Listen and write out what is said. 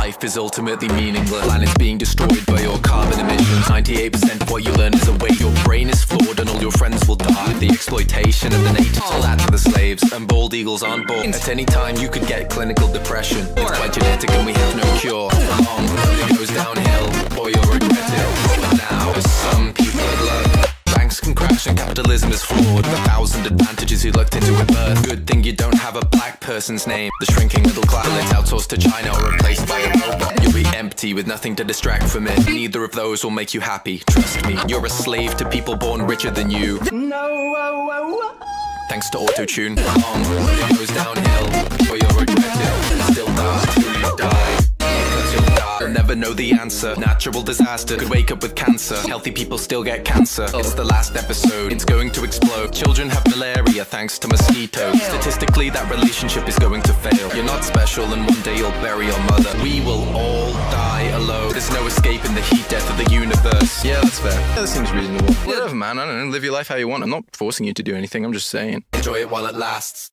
life is ultimately meaningless. Planet's being destroyed by your carbon emissions. 98% of what you learn is a weight. Your brain is flawed and all your friends will die. The exploitation of the natives, all that to the slaves. And bald eagles aren't born. At any time, you could get clinical depression. It's quite genetic and we have no cure. Long, it goes downhill, or you'll regret it. Now, some people have learned. Banks can crash and capitalism is flawed. A thousand advantages you looked into at birth. Good thing you don't have a black person's name. The shrinking middle class is outsourced to China empty with nothing to distract from it. Neither of those will make you happy. Trust me, you're a slave to people born richer than you. No. Thanks to autotune, um, it goes downhill, or you'll regret. Still die till you die. You'll never know the answer. Natural disaster could wake up with cancer. Healthy people still get cancer. It's the last episode. It's going to explode. Children have malaria thanks to mosquitoes. Statistically, that relationship is going to fail. You're not special, and one day you'll bury your mother. We will all. There's no escaping the heat death of the universe. Yeah, that's fair. Yeah, that seems reasonable. Whatever, man. I don't know. Live your life how you want. I'm not forcing you to do anything. I'm just saying. Enjoy it while it lasts.